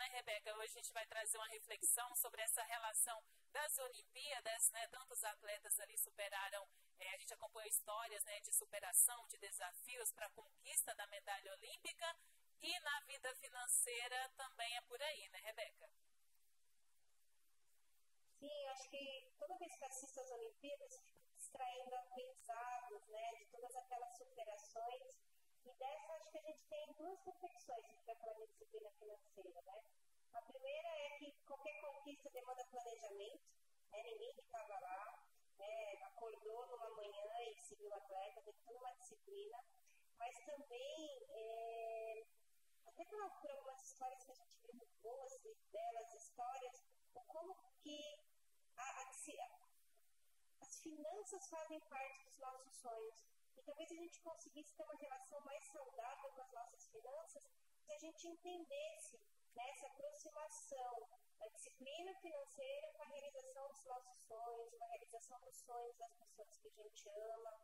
né, Rebeca? Hoje a gente vai trazer uma reflexão sobre essa relação das Olimpíadas, né? Tantos atletas ali superaram, é, a gente acompanhou histórias né, de superação, de desafios para a conquista da medalha olímpica e na vida financeira também é por aí, né, Rebeca? Sim, acho que toda vez que assisto às Olimpíadas, fico extraindo aprendizados, né, de todas aquelas superações. E dessa, acho que a gente tem duas reflexões para a disciplina financeira, né? A primeira é que qualquer conquista demanda planejamento, né? ninguém que estava lá é, acordou numa manhã e seguiu o atleta, tem toda uma disciplina, mas também, é, até por, por, algumas histórias que a gente viu boas, belas histórias, o como que a, a, as finanças fazem parte dos nossos sonhos. E talvez a gente conseguisse ter uma relação mais saudável com as nossas finanças se a gente entendesse nessa aproximação da disciplina financeira com a realização dos nossos sonhos, com a realização dos sonhos das pessoas que a gente ama.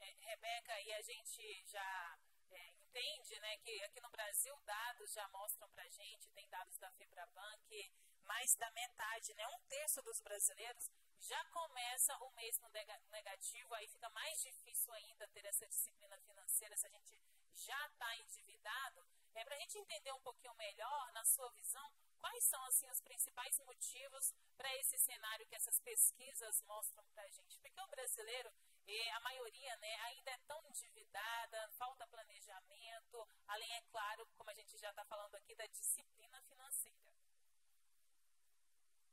É, Rebeca, e a gente já é, entende né, que aqui no Brasil dados já mostram para gente, tem dados da Febraban, que mais da metade, né, um terço dos brasileiros já começa o mês no negativo, aí fica mais difícil ainda ter essa disciplina financeira se a gente já está endividado. É para a gente entender um pouquinho melhor, na sua visão, quais são assim os principais motivos para esse cenário que essas pesquisas mostram para a gente? Porque o brasileiro, a maioria, né, ainda é tão endividada, falta planejamento, além, é claro, como a gente já está falando aqui, da disciplina financeira.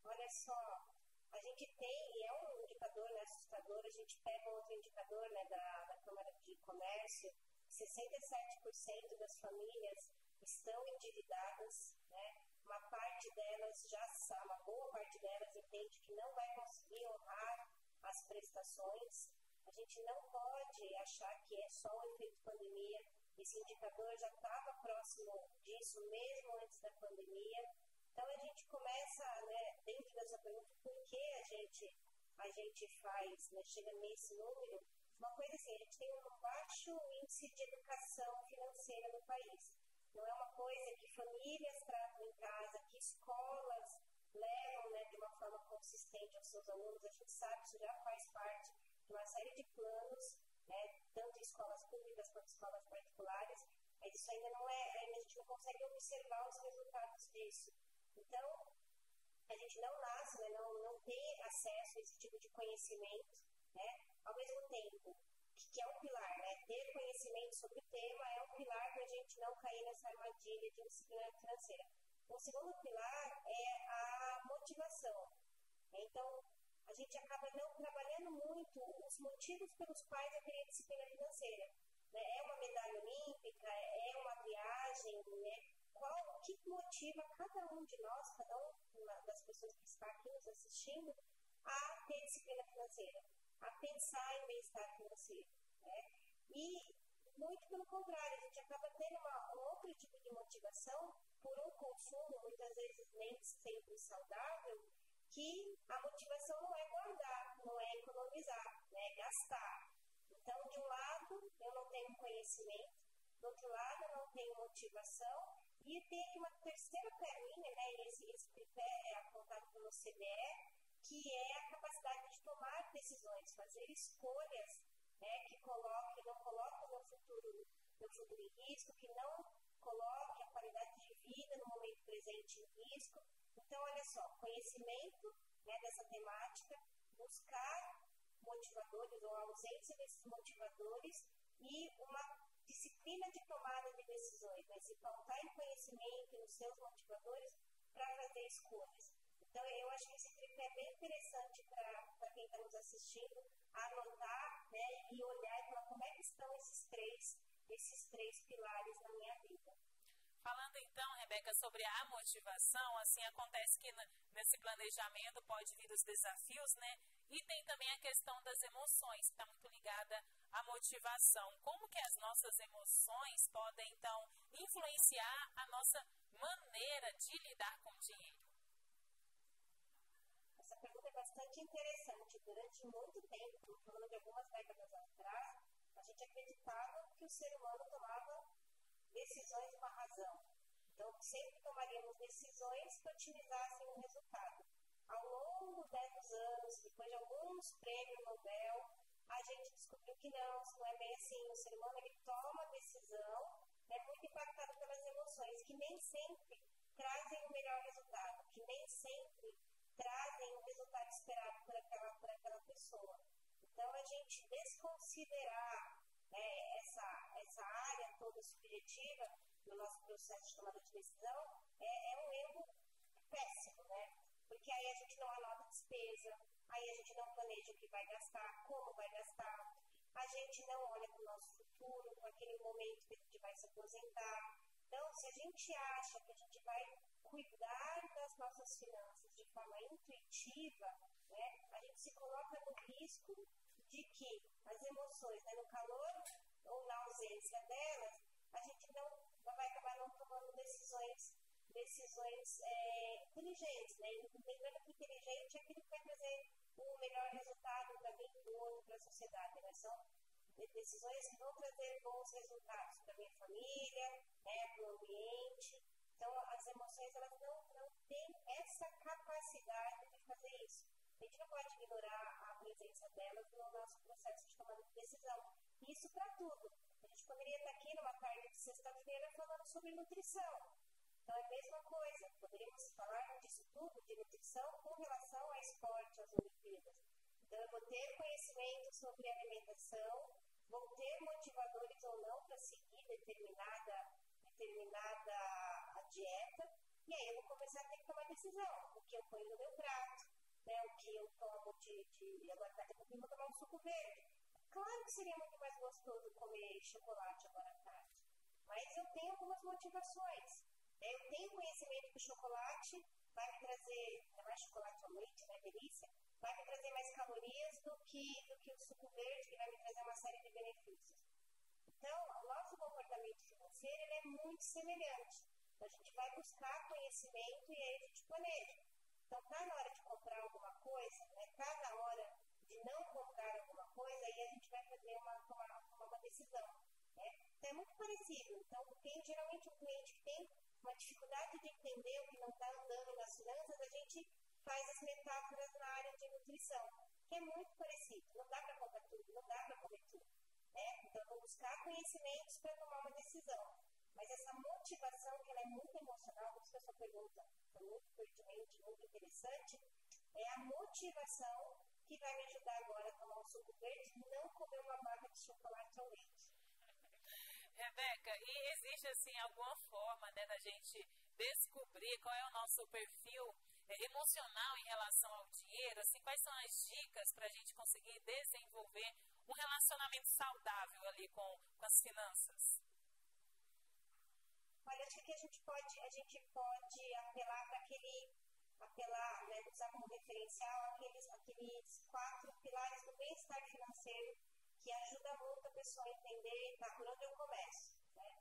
Olha só, a gente tem, e é um indicador né, assustador, a gente pega outro indicador né, da, da Câmara de Comércio, 67% das famílias estão endividadas, né? uma parte delas já sabe, uma boa parte delas entende que não vai conseguir honrar as prestações. A gente não pode achar que é só o efeito pandemia. Esse indicador já estava próximo disso mesmo antes da pandemia. Então a gente começa, né, dentro dessa pergunta, por que a gente, a gente faz, né, chega nesse número, uma coisa assim, a gente tem um financeira no país. Não é uma coisa que famílias tratam em casa, que escolas levam né, de uma forma consistente aos seus alunos. A gente sabe que isso já faz parte de uma série de planos, né, tanto em escolas públicas quanto em escolas particulares, mas isso ainda não é, a gente não consegue observar os resultados disso. Então, a gente não nasce, né, não, não tem acesso a esse tipo de conhecimento, né? Ao mesmo tempo, O segundo pilar é a motivação. Então, a gente acaba não trabalhando muito os motivos pelos quais eu queria disciplina financeira. Né? É uma medalha olímpica, é uma viagem, né? qual, o que motiva cada um de nós, cada uma das pessoas que está aqui nos assistindo, a ter disciplina financeira, a pensar em bem-estar financeiro. Né? E, muito pelo contrário, a gente acaba tendo um outro tipo de motivação por um consumo, muitas vezes nem sempre saudável, que a motivação não é guardar, não é economizar, né? é gastar. Então, de um lado, eu não tenho conhecimento, do outro lado, eu não tenho motivação, e tem aqui uma terceira perninha, né, esse, esse tripé é apontado pelo CBE, que é a capacidade de tomar decisões, fazer escolhas né, que coloque, não coloquem o meu futuro, em risco, que não coloque a qualidade de vida no momento presente em risco. Então, olha só, conhecimento né, dessa temática, buscar motivadores ou a ausência desses motivadores e uma disciplina de tomada de decisões, né? se pautar em conhecimento nos seus motivadores para fazer escolhas. Então, eu acho que esse tripé é bem interessante para quem está nos assistindo, anotar né, e olhar e falar como é que estão esses três, esses três pilares na minha vida. Falando então, Rebeca, sobre a motivação, assim, acontece que nesse planejamento pode vir os desafios, né? E tem também a questão das emoções, que está muito ligada à motivação. Como que as nossas emoções podem, então, influenciar a nossa maneira de lidar com o dinheiro? Essa pergunta é bastante interessante. Durante muito tempo, falando de algumas décadas atrás, a gente acreditava que o ser humano tomava decisões com a razão. Então, sempre tomaríamos decisões que otimizassem o resultado. Ao longo dos anos, depois de alguns prêmios Nobel, a gente descobriu que não, não é bem assim. O ser humano ele toma decisão, é muito impactado pelas emoções, que nem sempre trazem o melhor resultado, que nem sempre trazem o resultado esperado por aquela, por aquela pessoa. Então, a gente desconsiderar né, essa, essa área toda subjetiva no nosso processo de tomada de decisão é, é um erro péssimo, né? Porque aí a gente não anota despesa, aí a gente não planeja o que vai gastar, como vai gastar, a gente não olha para o nosso futuro, com aquele momento que a gente vai se aposentar. Então, se a gente acha que a gente vai cuidar das nossas finanças de forma intuitiva, né, a gente se coloca no risco de que as emoções, né, no calor ou na ausência delas, a gente não vai acabar não tomando decisões decisões é, inteligentes, né? Lembrando que inteligente é aquilo que vai trazer o melhor resultado para mim e outro para a sociedade, né? São decisões que vão trazer bons resultados para minha família, né, para o ambiente. Então, as emoções, elas não, não têm essa capacidade de fazer isso. A gente não pode ignorar a presença delas no nosso processo de tomada de decisão. Isso para tudo. A gente poderia estar aqui numa tarde de sexta-feira falando sobre nutrição. Então é a mesma coisa. Poderíamos falar disso tudo, de nutrição, com relação ao esporte, às Olimpíadas. Então eu vou ter conhecimento sobre alimentação, vou ter motivadores ou não para seguir determinada, determinada dieta, e aí eu vou começar a ter que tomar decisão. O que eu ponho no meu prato, né, o que eu tomo de. de agora a pouquinho eu vou tomar um suco verde. Claro que seria muito mais gostoso comer chocolate agora à tarde, mas eu tenho algumas motivações. Eu tenho conhecimento que o chocolate vai me trazer, não é chocolate ao leite, né, delícia, vai me trazer mais calorias do que, do que o suco verde, que vai me trazer uma série de benefícios. Então, o nosso comportamento financeiro é muito semelhante. Então, a gente vai buscar conhecimento e aí a gente planeja. Então, está na hora de comprar alguma coisa, está né, na hora de não comprar alguma coisa, aí a gente vai fazer uma, uma, uma decisão. Né? Então, é muito parecido. Então, tem uma dificuldade de entender o que não está andando nas finanças, a gente faz as metáforas na área de nutrição, que é muito parecido. Não dá para contar tudo, não dá para comer tudo. Né? Então, vou buscar conhecimentos para tomar uma decisão. Mas essa motivação, que ela é muito emocional, por isso que a sua pergunta foi muito pertinente, muito interessante, é a motivação que vai me ajudar agora a tomar um suco verde e não comer uma barra de chocolate ao leite. Rebeca, e existe assim alguma forma né, da gente descobrir qual é o nosso perfil é, emocional em relação ao dinheiro? Assim, quais são as dicas para a gente conseguir desenvolver um relacionamento saudável ali com, com as finanças? Olha, acho que a gente pode, a gente pode apelar para aquele, apelar, né, usar como referencial aqueles, aqueles quatro pilares do bem-estar financeiro que ajuda muito a pessoa a entender tá, por onde eu começo. Né?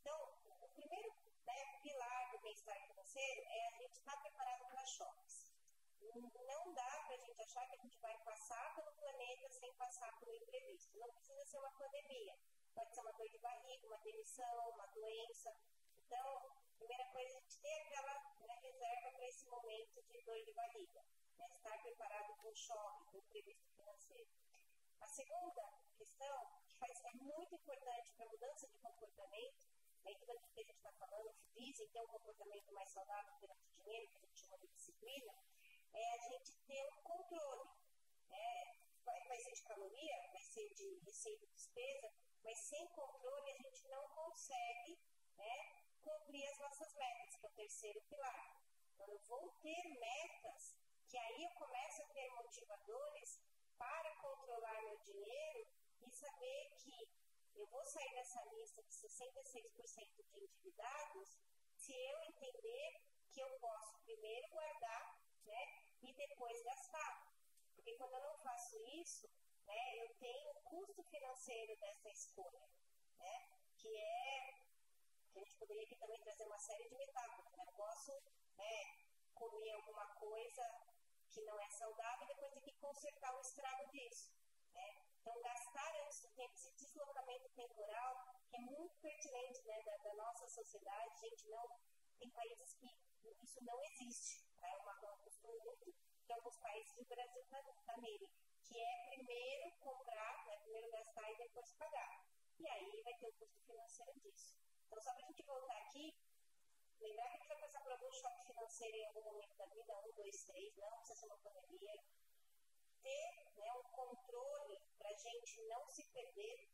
Então, o primeiro né, pilar do bem-estar financeiro é a gente estar tá preparado para choques. Não dá para a gente achar que a gente vai passar pelo planeta sem passar pelo imprevisto. Não precisa ser uma pandemia. Pode ser uma dor de barriga, uma demissão, uma doença. Então, primeira coisa a gente ter aquela né, reserva para esse momento de dor de barriga. Né? Estar preparado para um choque, para um imprevisto financeiro. A segunda questão, que faz, é muito importante para a mudança de comportamento, né, tudo que a gente está falando, dizem ter um comportamento mais saudável perante o dinheiro, que a gente chama de disciplina, é a gente ter um controle. É, vai, vai ser de caloria, vai ser de receita e despesa, mas sem controle a gente não consegue né, cumprir as nossas metas, que é o terceiro pilar. Então, eu vou ter metas que aí eu começo a ter motivadores para controlar meu dinheiro e saber que eu vou sair dessa lista de 66% de endividados se eu entender que eu posso primeiro guardar né, e depois gastar. Porque quando eu não faço isso, né, eu tenho o custo financeiro dessa escolha, né, que é que a gente poderia aqui também trazer uma série de metáforas. Né? Eu posso né, comer alguma coisa que não é saudável e depois tem que consertar o estrago disso. Né? Então, gastar antes do tempo, esse deslocamento temporal, que é muito pertinente né, da, da, nossa sociedade, a gente não, tem países que isso não existe. Tá? É uma, um costume muito de alguns países do Brasil também, que é primeiro comprar, né, primeiro gastar e depois pagar. E aí vai ter o custo financeiro disso. Então, só para a gente voltar aqui, lembrar que a gente vai passar por algum choque financeiro em algum momento da vida, um, dois, três, não precisa ser uma pandemia. Ter né, um controle a gente não se perder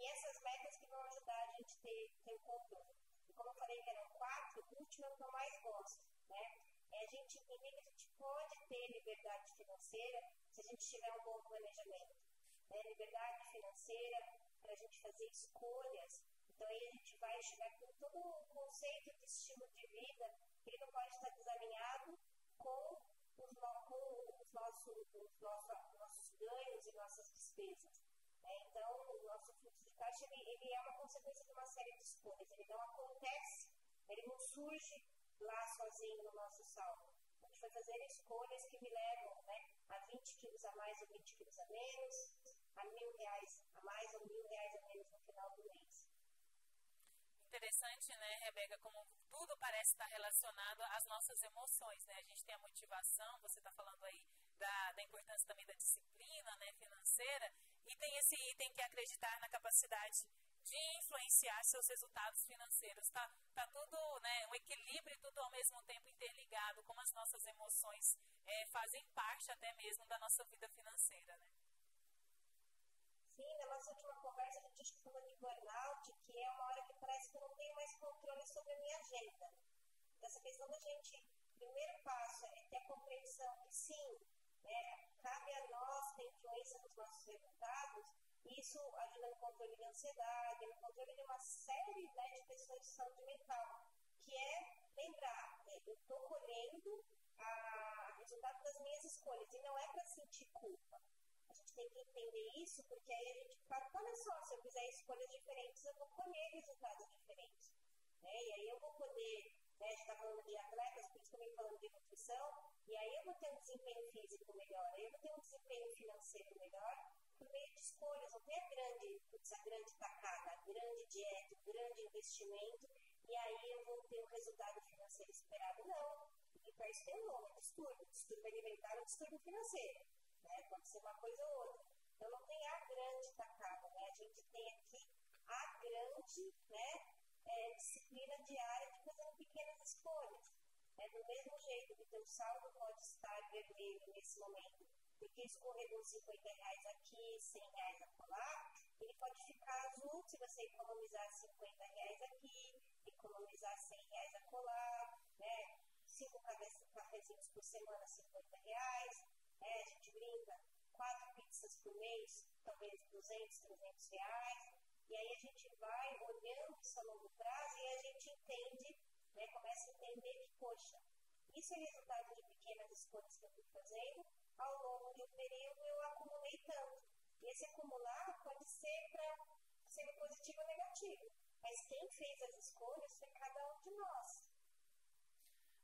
e essas metas que vão ajudar a gente ter, ter um controle. E como eu falei que eram quatro, o último é o que eu mais gosto, né? É a gente entender que a gente pode ter liberdade financeira se a gente tiver um bom planejamento. Né? Liberdade financeira para a gente fazer escolhas. Então aí a gente vai chegar com todo um conceito de estilo de vida que ele não pode estar desalinhado com os, com os, nossos, os nossos, nossos ganhos e nossas despesas. Né? Então, o de caixa ele, é uma consequência de uma série de escolhas. Ele não acontece, ele não surge lá sozinho no nosso saldo. A gente vai fazer escolhas que me levam né, a 20 quilos a mais ou 20 quilos a menos, a mil reais a mais ou mil reais a menos no final do mês. Interessante, né, Rebeca, como tudo parece estar relacionado às nossas emoções, né? A gente tem a motivação, você está falando aí da, da importância também da disciplina né, financeira, e tem esse item que é acreditar na capacidade de influenciar seus resultados financeiros. Está tá tudo, né, um equilíbrio tudo ao mesmo tempo interligado, como as nossas emoções é, fazem parte até mesmo da nossa vida financeira. Né? Sim, na nossa última conversa a gente falou de burnout, que é uma hora que parece que eu não tenho mais controle sobre a minha agenda. Essa questão da gente, primeiro passo é ter a compreensão que sim, isso ajuda no controle de ansiedade, no controle de uma série né, de questões de saúde mental, que é lembrar, é, eu estou colhendo o resultado das minhas escolhas, e não é para sentir culpa. A gente tem que entender isso, porque aí a gente fala, olha só, se eu fizer escolhas diferentes, eu vou colher resultados diferentes. Né? E aí eu vou poder né, a gente está falando de atletas, principalmente falando de nutrição, e aí eu vou ter um desempenho físico melhor, aí eu vou ter um desempenho financeiro melhor por escolhas, não tem a grande, putz, a grande tacada, a grande dieta, o grande investimento, e aí eu vou ter o resultado financeiro esperado. Não. E para isso tem um nome, distúrbio. Distúrbio alimentar ou distúrbio financeiro. Né? Pode ser uma coisa ou outra. Então não tem a grande tacada, né? A gente tem aqui a grande, né? é, disciplina diária de fazer pequenas escolhas. É, do mesmo jeito que teu saldo pode estar vermelho nesse momento, porque escorregou 50 reais aqui, 100 reais acolá, ele pode ficar azul se você economizar 50 reais aqui, economizar 100 reais acolá, né? Cinco cafezinhos por semana, 50 reais, é, a gente brinca, quatro pizzas por mês, talvez 200, 300 reais, e aí a gente vai olhando isso a longo prazo e a gente entende, né, começa a entender que, poxa, isso é resultado de pequenas escolhas que eu fui fazendo, ao longo de um período eu acumulei tanto. E esse acumular pode ser para ser positivo ou negativo, mas quem fez as escolhas foi cada um de nós.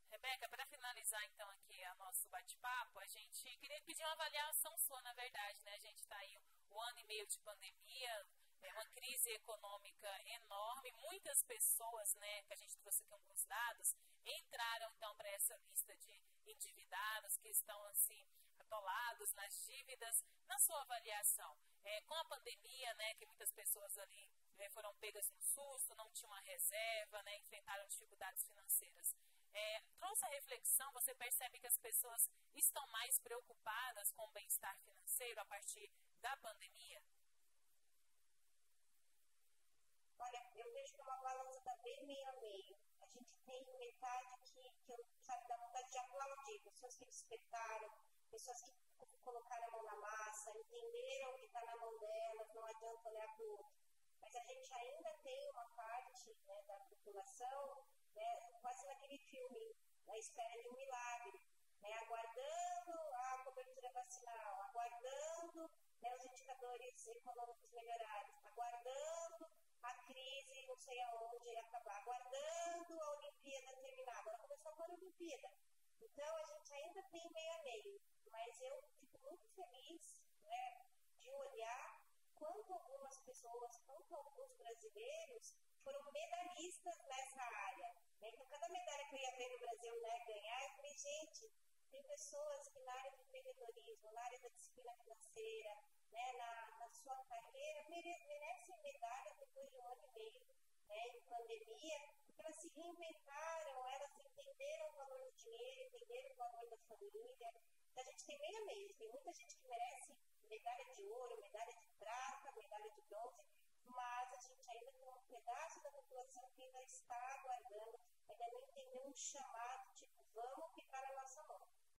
Rebeca, para finalizar então aqui o nosso bate-papo, a gente queria pedir uma avaliação sua, na verdade, né? A gente está aí um ano e meio de pandemia, é uma crise econômica enorme. Muitas pessoas, né, que a gente trouxe aqui alguns dados, entraram então para essa lista de endividados que estão assim atolados nas dívidas. Na sua avaliação, é, com a pandemia, né, que muitas pessoas ali é, foram pegas no susto, não tinham uma reserva, né, enfrentaram dificuldades financeiras. É, trouxe a reflexão, você percebe que as pessoas estão mais preocupadas com o bem-estar financeiro a partir da pandemia? Olha, eu vejo que uma balança está bem meio a meio. A gente tem metade que, que eu, sabe, dá vontade de aplaudir. Pessoas que despertaram, pessoas que colocaram a mão na massa, entenderam que está na mão delas, não adianta olhar para o outro. Mas a gente ainda tem uma parte né, da população, né, quase naquele filme, na espera de um milagre, né, aguardando a cobertura vacinal, aguardando né, os indicadores econômicos melhorarem, aguardando a crise, não sei aonde, acabar aguardando a Olimpíada terminar. Agora começou a Olimpíada. Então a gente ainda tem meio a meio, mas eu fico muito feliz né, de olhar quanto algumas pessoas, quanto alguns brasileiros foram medalhistas nessa área. Né? Então, cada medalha Tem pessoas que na área do empreendedorismo, na área da disciplina financeira, né, na, na sua carreira, merecem medalhas depois de um ano e meio né, em pandemia, porque elas se reinventaram, elas entenderam o valor do dinheiro, entenderam o valor da família a gente tem meia meia. Tem muita gente que merece medalha de ouro, medalha de prata, medalha de bronze, mas a gente ainda tem um pedaço da população que ainda está aguardando, ainda não entendeu um chamado, tipo, vamos ficar a nossa mão.